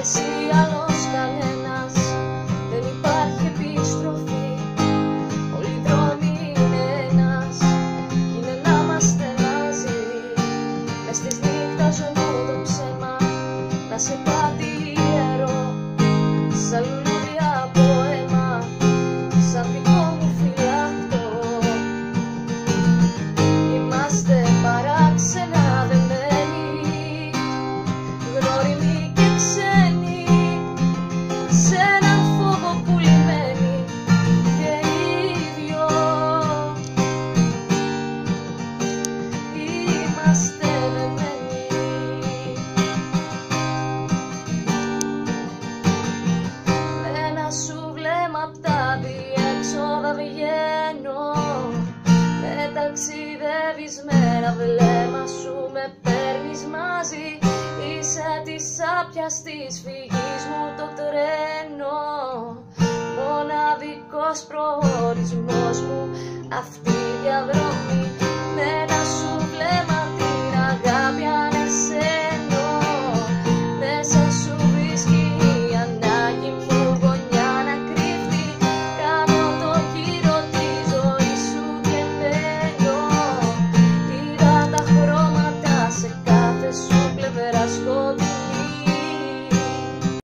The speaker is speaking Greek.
decíamos σε έναν φόβο που λιμένει και οι δυο είμαστε δεμένοι Με ένα σου βλέμμα τα διέξοδα βγαίνω. Με ταξιδεύεις με μέρα βλέμμα σου με παίρνεις μαζί. Είσαι της άπιαστης φυγής μου το τρένο. Μοναδικός προορισμός μου αυτή η διαδρομή rever as.